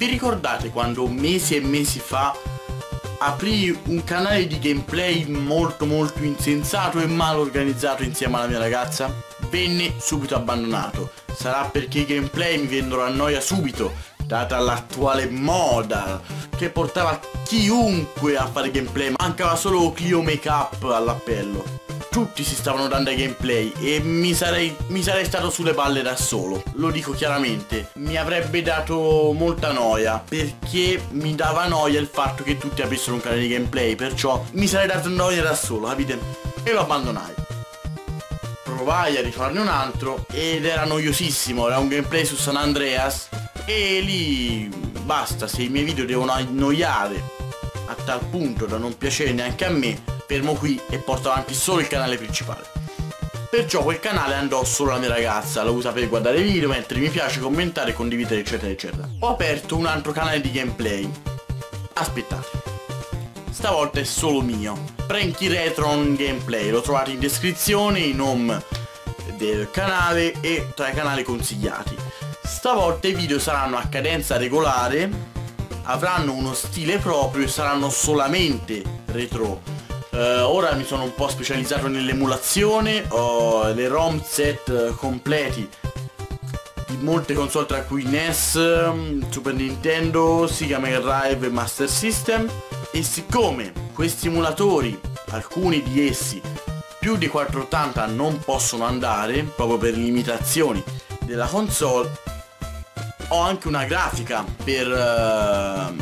Vi ricordate quando mesi e mesi fa aprì un canale di gameplay molto molto insensato e mal organizzato insieme alla mia ragazza? Venne subito abbandonato. Sarà perché i gameplay mi vennero a noia subito, data l'attuale moda che portava chiunque a fare gameplay. Mancava solo Clio Makeup all'appello tutti si stavano dando ai gameplay e mi sarei, mi sarei stato sulle palle da solo. Lo dico chiaramente, mi avrebbe dato molta noia perché mi dava noia il fatto che tutti aprissero un canale di gameplay, perciò mi sarei dato noia da solo, capite? E lo abbandonai. Provai a rifarne un altro ed era noiosissimo, era un gameplay su San Andreas e lì basta, se i miei video devono annoiare a tal punto da non piacere neanche a me, fermo qui e porto avanti solo il canale principale. Perciò quel canale andò solo alla mia ragazza, la usa per guardare video, mettere mi piace, commentare, condividere eccetera eccetera. Ho aperto un altro canale di gameplay. Aspettate. Stavolta è solo mio. Pranky Retron Gameplay, lo trovate in descrizione, in home del canale e tra i canali consigliati. Stavolta i video saranno a cadenza regolare, avranno uno stile proprio e saranno solamente retro Uh, ora mi sono un po' specializzato nell'emulazione, ho le ROM set uh, completi di molte console tra cui NES, um, Super Nintendo, Sega Mega Drive e Master System. E siccome questi emulatori, alcuni di essi più di 480 non possono andare proprio per limitazioni della console ho anche una grafica per, uh,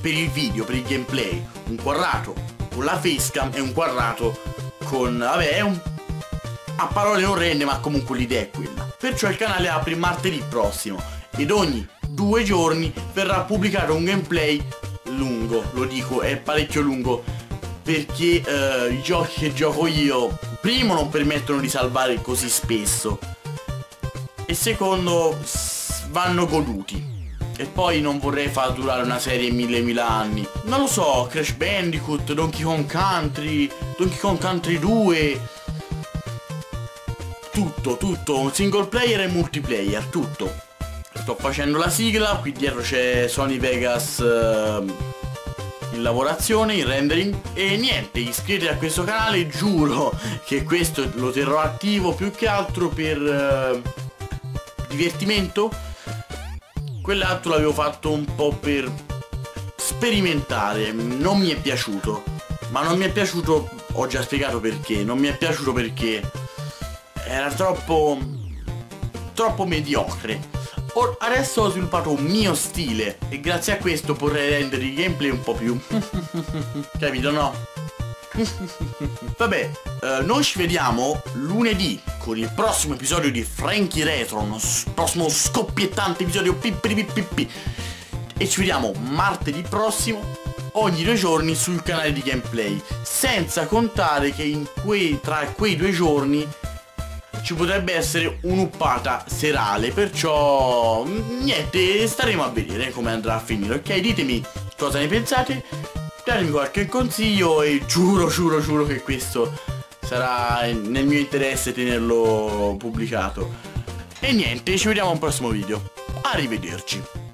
per il video, per il gameplay un quadrato con la facecam e un quadrato con... vabbè è un... a parole non rende ma comunque l'idea è quella. Perciò il canale apre martedì prossimo ed ogni due giorni verrà pubblicato un gameplay lungo, lo dico, è parecchio lungo perché eh, i giochi che gioco io primo non permettono di salvare così spesso e secondo vanno goduti e poi non vorrei far durare una serie mille mila anni. Non lo so, Crash Bandicoot, Donkey Kong Country, Donkey Kong Country 2. Tutto, tutto, single player e multiplayer, tutto. Sto facendo la sigla, qui dietro c'è Sony Vegas uh, in lavorazione, in rendering. E niente, iscrivetevi a questo canale, giuro che questo lo terrò attivo più che altro per uh, divertimento Quell'altro l'avevo fatto un po' per sperimentare, non mi è piaciuto. Ma non mi è piaciuto, ho già spiegato perché, non mi è piaciuto perché era troppo troppo mediocre. Or, adesso ho sviluppato un mio stile e grazie a questo potrei rendere i gameplay un po' più capito no? Vabbè, eh, noi ci vediamo lunedì con il prossimo episodio di Frankie Retro, uno prossimo scoppiettante episodio pippi E ci vediamo martedì prossimo, ogni due giorni sul canale di gameplay. Senza contare che quei, tra quei due giorni ci potrebbe essere un'uppata serale, perciò niente, staremo a vedere come andrà a finire, ok? Ditemi cosa ne pensate datemi qualche consiglio e giuro, giuro, giuro che questo sarà nel mio interesse tenerlo pubblicato. E niente, ci vediamo al prossimo video. Arrivederci.